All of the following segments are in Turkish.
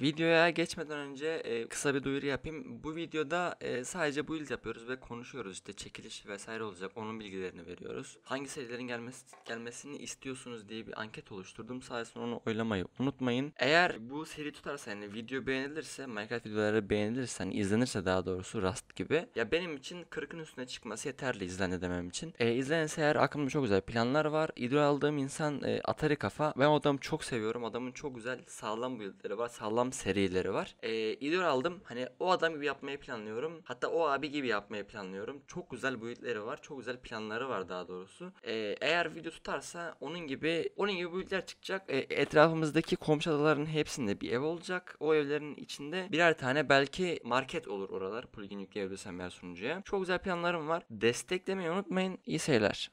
Videoya geçmeden önce e, kısa bir duyuru yapayım. Bu videoda e, sadece build yapıyoruz ve konuşuyoruz işte çekiliş vesaire olacak. Onun bilgilerini veriyoruz. Hangi serilerin gelmesi, gelmesini istiyorsunuz diye bir anket oluşturdum. Sayesinde onu oylamayı unutmayın. Eğer bu seri tutarsa yani video beğenilirse, Minecraft videoları beğenilirse, hani izlenirse daha doğrusu Rust gibi. Ya benim için 40'ın üstüne çıkması yeterli izlendi demem için. E, izlenirse eğer aklımda çok güzel planlar var. İdol aldığım insan e, Atari Kafa. Ben adamı çok seviyorum. Adamın çok güzel sağlam build'leri var. Sağlam serileri var. E, idol aldım. Hani o adam gibi yapmayı planlıyorum. Hatta o abi gibi yapmayı planlıyorum. Çok güzel build'leri var. Çok güzel planları var daha doğrusu. E, eğer video tutarsa onun gibi onun gibi build'ler çıkacak. E, etrafımızdaki komşu adaların hepsinde bir ev olacak. O evlerin içinde birer tane belki market olur oralar. Plugin yükleyebilirsem eğer sunucuya. Çok güzel planlarım var. Desteklemeyi unutmayın. İyi seyirler.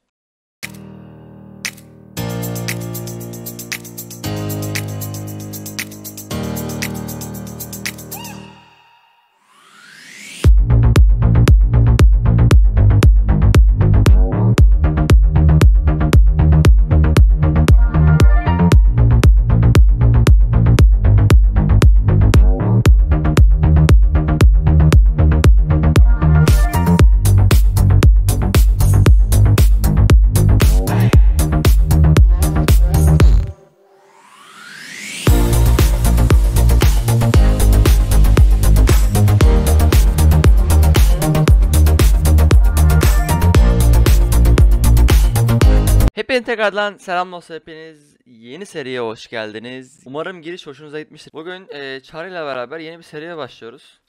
Tekrardan selam olsun hepiniz. Yeni seriye hoş geldiniz. Umarım giriş hoşunuza gitmiştir. Bugün e, Çağrı ile beraber yeni bir seriye başlıyoruz.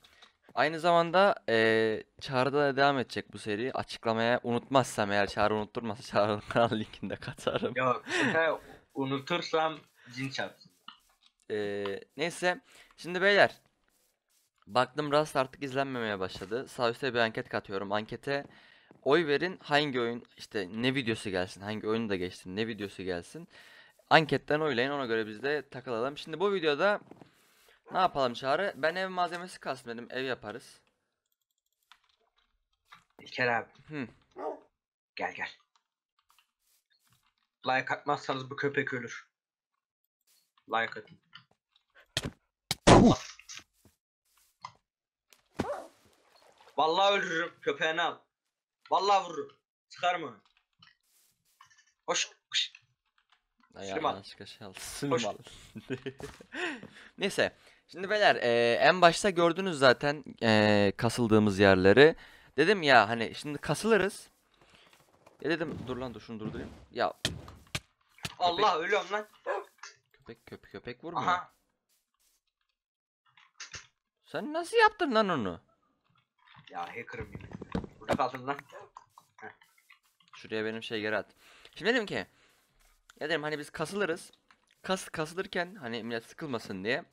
Aynı zamanda e, Çağrı'da da devam edecek bu seri. Açıklamaya unutmazsam eğer Çağrı unutturmazsa Çağrı'nın kanal linkini de katarım. Yok şaka unutursam cin çarpsın. E, neyse. Şimdi beyler. Baktım Rust artık izlenmemeye başladı. Sağ üstte bir anket katıyorum. Ankete oy verin hangi oyun işte ne videosu gelsin hangi oyunu da geçsin ne videosu gelsin anketten oylayın ona göre biz de takılalım şimdi bu videoda ne yapalım çağrı ben ev malzemesi kasmadım ev yaparız İlker abi Hı. gel gel. Like atmazsanız bu köpek ölür. Like atın. Vallahi öldürürüm köpeğini al. Vallahi vururum. Çıkarım onu. Hoş. hoş. Ay, Sürüm al. yanlışlıkla şey aldım. Sürüm Hoş. al. neyse şimdi beyler eee, en başta gördünüz zaten eee, kasıldığımız yerleri dedim ya hani şimdi kasılırız ya dedim dur lan dur şunu durdurayım ya Allah ölüyorum lan. köpek köpek köpek vurmuyor Aha. Sen nasıl yaptın lan onu? Ya hacker'ım yemin lan. Şuraya benim şey geri at. Şimdi dedim ki ya dedim hani biz kasılırız. Kas kasılırken hani millet sıkılmasın diye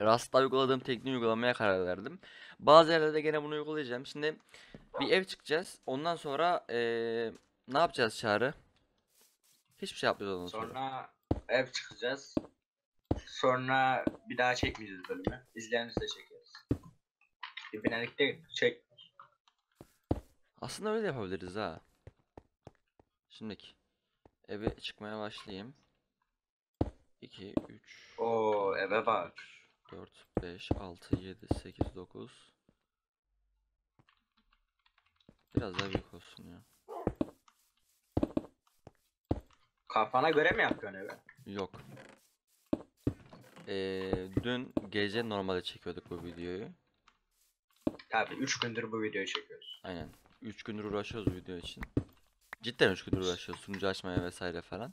Rust'ta uyguladığım tekniği uygulamaya karar verdim. Bazı yerlerde gene bunu uygulayacağım. Şimdi bir ev çıkacağız. Ondan sonra eee, ne yapacağız Çağrı? Hiçbir şey yapmayacağız ondan sonra. Sonra ev çıkacağız. Sonra bir daha çekmeyeceğiz bölümü. İzleyenimizi de çekeriz. Dibinelik değil. Çek. Aslında öyle de yapabiliriz ha. Şimdiki eve çıkmaya başlayayım. 2 3 Oo eve bak. 4, 5, 6, 7, 8, 9. Biraz daha büyük olsun ya. Kafana göre mi yapıyorsun evi? Yok. Ee, dün gece normalde çekiyorduk bu videoyu. Tabi 3 gündür bu videoyu çekiyoruz. Aynen. 3 gündür uğraşıyoruz video için. Cidden 3 gündür uğraşıyoruz. Sunucu açmaya vesaire falan.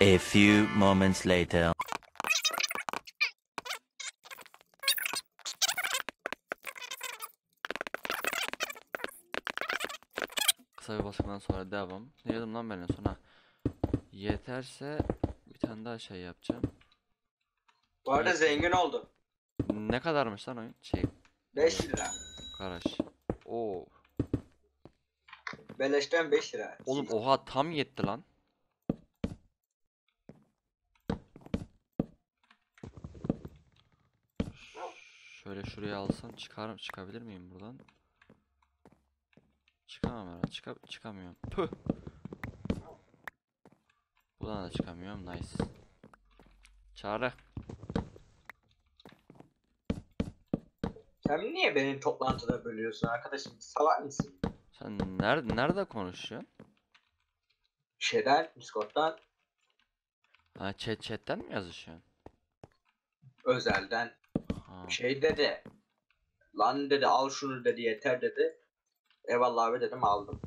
A few moments later. sonra devam. Ne dedim lan ben en son. Yeterse bir tane daha şey yapacağım. Bu arada ee, zengin oldu. Ne kadarmış lan oyun? Şey. 5 lira. Karaş. Oo. Beleşten 5 lira. Oğlum oha tam yetti lan. Şöyle şuraya alsam çıkarım çıkabilir miyim buradan? Çıkamam herhalde. Çıka çıkamıyorum. Püh. Buradan da çıkamıyorum. Nice. Çağrı. Sen niye beni toplantıda bölüyorsun arkadaşım? Salak mısın? Sen nerede nerede konuşuyorsun? Şeyden, Discord'dan, Ha chat chatten mi yazışıyorsun? özelden. Ha. Şey dedi. Lan dedi al şunu dedi yeter dedi. Eyvallah abi dedim aldım.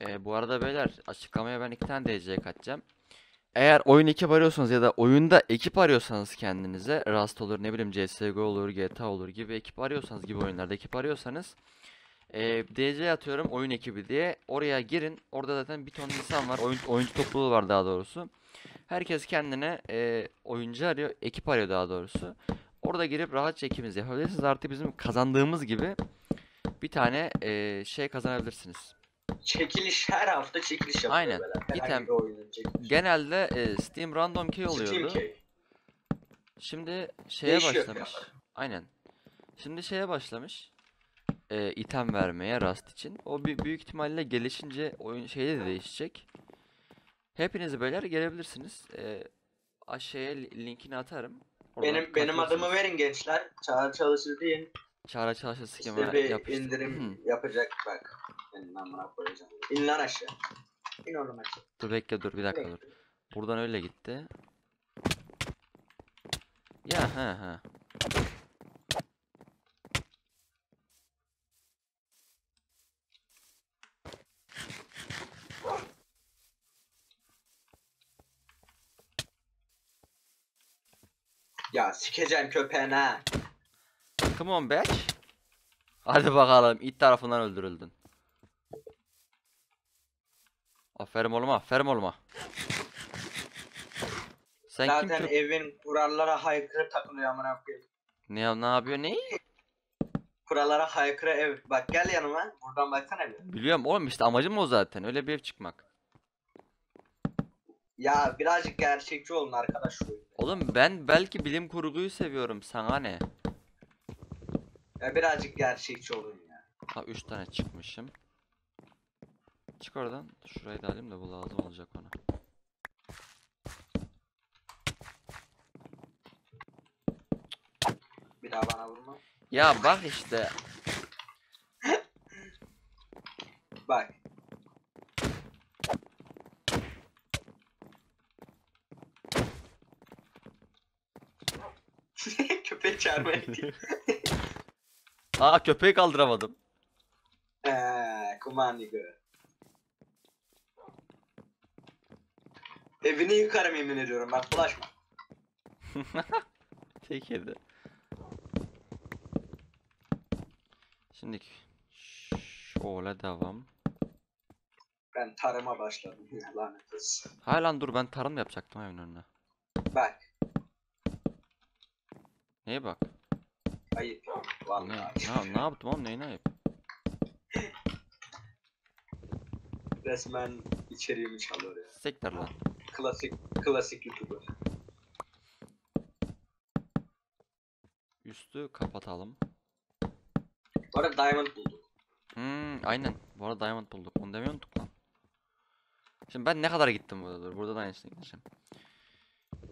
Ee, bu arada beyler açıklamaya ben iki tane DC katacağım. Eğer oyun ekip arıyorsanız ya da oyunda ekip arıyorsanız kendinize Rust olur ne bileyim CSGO olur GTA olur gibi ekip arıyorsanız gibi oyunlarda ekip arıyorsanız ee, DC atıyorum oyun ekibi diye oraya girin orada zaten bir ton insan var oyun, oyuncu topluluğu var daha doğrusu. Herkes kendine ee, oyuncu arıyor ekip arıyor daha doğrusu. Orada girip rahatça ekibinizi yapabilirsiniz artık bizim kazandığımız gibi bir tane ee, şey kazanabilirsiniz. Çekiliş her hafta çekiliş yapıyor Aynen. böyle. Herhangi İtem- bir oyunun çekilişi. Genelde e, Steam Random Key Steam oluyordu. Key. Şimdi şeye Değişiyor başlamış. fiyatlar. Aynen. Şimdi şeye başlamış. E, item vermeye Rust için. O bir büyük ihtimalle gelişince oyun şeyde de değişecek. Hepiniz beyler gelebilirsiniz. E, aşağıya li- linkini atarım. Oradan Benim benim adımı verin gençler. Çağrı çalışır deyin. Çağrı çalışır Size skema bir yapıştır. indirim yapacak bak. Benim amına koyacağım. İn lan aşağı. İn oğlum aşağı. Dur bekle dur bir dakika dur. Buradan öyle gitti. Ya ha ha. Ya sikeceğim köpeğini ha. Come on bitch. Hadi bakalım it tarafından öldürüldün. Aferin oğluma, aferin oğluma. Sen kim Zaten ki? evin kurallara haykırı takılıyor amına koyayım. Ne, ne yapıyor ne? Kurallara haykırı ev. Bak gel yanıma. Buradan baksana bir. Biliyorum oğlum işte amacım o zaten. Öyle bir ev çıkmak. Ya birazcık gerçekçi olun arkadaş. Oğlum ben belki bilim kurguyu seviyorum. Sana ne? Ya birazcık gerçekçi olun ya. Ha 3 tane çıkmışım. Çık oradan. Şurayı da alayım da bu lazım olacak ona. Bir daha bana vurma. Ya bak işte. Bak. Köpek çağırmaya gidiyor. Aa köpeği kaldıramadım. Eee kumandi gö. Evini yıkarım yemin ediyorum bak bulaşma. Tek yedi. Şimdi şöyle devam. Ben tarıma başladım lanet olsun. Hayır lan dur ben tarım yapacaktım evin önüne. Bak Neye bak? ayıp. Ne, Vallahi. ne, ne yaptım oğlum neyine ayıp? Resmen içeriğimi çalıyor ya. Sekler lan. Klasik klasik YouTuber. Üstü kapatalım. Bu arada Diamond buldum. Hmm, aynen. Bu arada diamond bulduk. Onu demeyi unuttuk lan. Şimdi ben ne kadar gittim burada dur. Burada da aynısını gideceğim.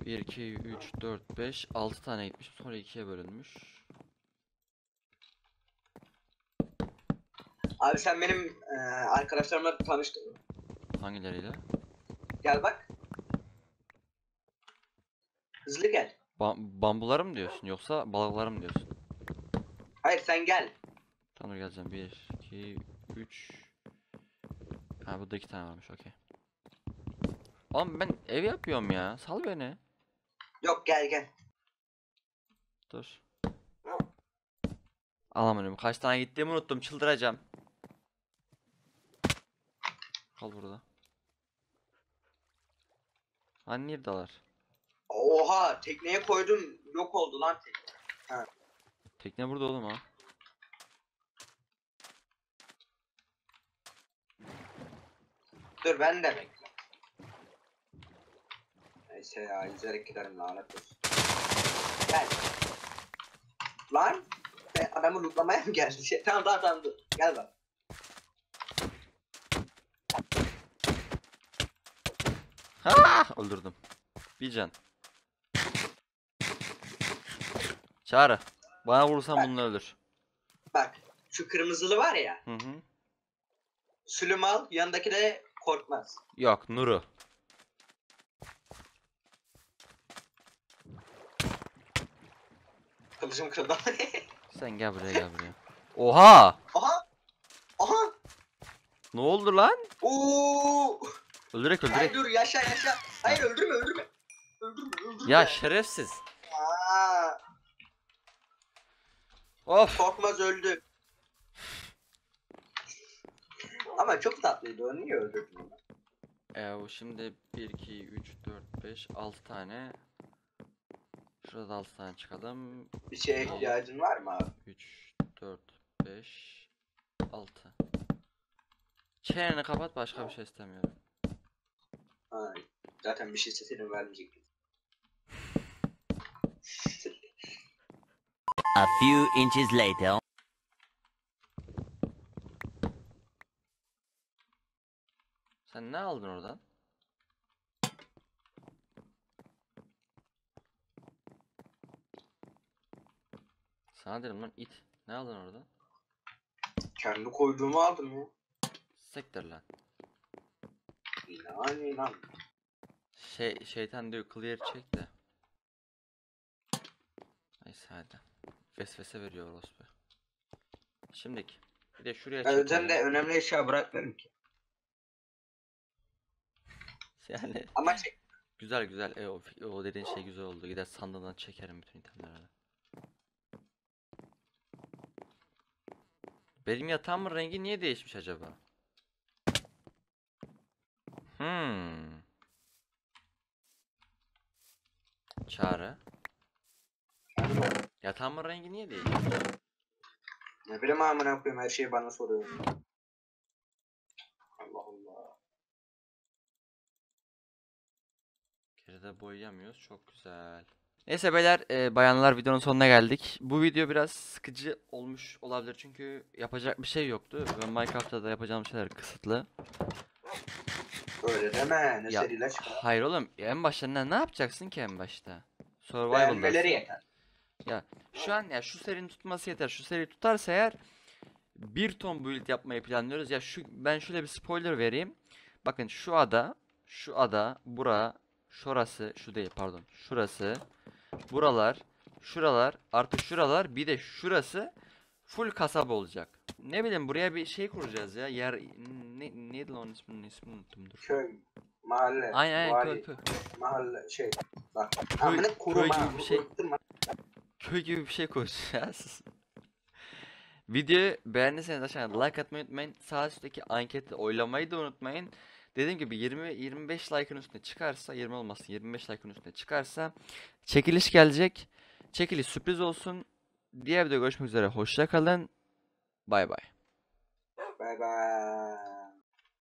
1, 2, 3, 4, 5, 6 tane gitmişim. Sonra 2'ye bölünmüş. Abi sen benim eee arkadaşlarımla tanıştın mı? Hangileriyle? Gel bak. Hızlı gel. Ba bambuları mı diyorsun yoksa balıkları mı diyorsun? Hayır sen gel. Tamam dur geleceğim. 1, 2, 3. Ha burada 2 tane varmış okey. Oğlum ben ev yapıyorum ya. Sal beni. Yok gel gel. Dur. Alamıyorum. Kaç tane gittiğimi unuttum. Çıldıracağım. Kal burada. Neredeler? Oha tekneye koydum yok oldu lan tekne. Tekne burada oğlum ha. Dur ben de bekle. Neyse ya izlerek giderim lanet olsun. Gel. Lan Sen adamı lootlamaya mı geldin? Şey, tamam tamam tamam dur. Gel bak. Ha! Öldürdüm. Bir can. Çağrı. Bana vurursan bunu öldür. Bak. Şu kırmızılı var ya. Hı hı. Sülüm al. Yanındaki de korkmaz. Yok Nuru. Kılıcım kırıldı. Sen gel buraya gel buraya. Oha! Aha. Aha. Ne oldu lan? Oo. Öldürek Hayır öldürek. dur yaşa yaşa. Hayır öldürme öldürme. Öldürme öldürme. Ya şerefsiz. Aa, Of. korkmaz öldü. Ama çok tatlıydı o niye öldürdün onu? Ee, bu şimdi 1, 2, 3, 4, 5, 6 tane. Şurada 6 tane çıkalım. Bir şeye ihtiyacın var mı abi? 3, 4, 5, 6. Çeneni kapat başka bir şey istemiyorum. Ha, zaten bir şey isteseydim vermeyecektim. A few inches later. Sen ne aldın oradan? Sana dedim lan it. Ne aldın oradan? Kendi koyduğumu aldım ya. Sektir lan. İnan. Şey şeytan diyor clear çek de. Neyse hadi. Vesvese veriyor orospu. Şimdiki. Bir de şuraya Ben çekelim. de önemli eşya bırakmıyorum ki. Yani Ama şey, güzel güzel. E, o, o dediğin şey güzel oldu. Gider sandığından çekerim bütün itemleri. Benim yatağımın rengi niye değişmiş acaba? Hmm. Çağrı. Yatağımın rengi niye değişmiş? ne bileyim amına koyayım her şeyi bana soruyor. Allah Allah. Geride boyayamıyoruz. Çok güzel. Neyse beyler, e, bayanlar videonun sonuna geldik. Bu video biraz sıkıcı olmuş olabilir çünkü yapacak bir şey yoktu. Ve Minecraft'ta da yapacağım şeyler kısıtlı. Öyle deme. Ne Ya, seriler çıkar. Hayır oğlum, en başta ne, ne yapacaksın ki en başta? Beğenmeleri Survival'dasın. yeter. Şu an ya şu serinin tutması yeter. Şu seri tutarsa eğer bir ton build yapmayı planlıyoruz. Ya şu ben şöyle bir spoiler vereyim. Bakın şu ada, şu ada, bura, şurası, şu değil pardon. Şurası, buralar, şuralar, artı şuralar, bir de şurası full kasaba olacak. Ne bileyim buraya bir şey kuracağız ya. Yer ne neydi lan onun ismini, ismini unuttum dur. Köy, mahalle, Aynen aynen vali, köy köy. mahalle şey. Bak. Köy- köy kuruma. gibi bir şey. unutturma. köy gibi bir şey koyacağız. Videoyu beğendiyseniz aşağıya like atmayı unutmayın. Sağ üstteki ankette oylamayı da unutmayın. Dediğim gibi 20 25 like'ın üstüne çıkarsa 20 olmasın 25 like'ın üstüne çıkarsa çekiliş gelecek. Çekiliş sürpriz olsun. Diğer videoda görüşmek üzere. Hoşça kalın. Bye bye. Bye bye.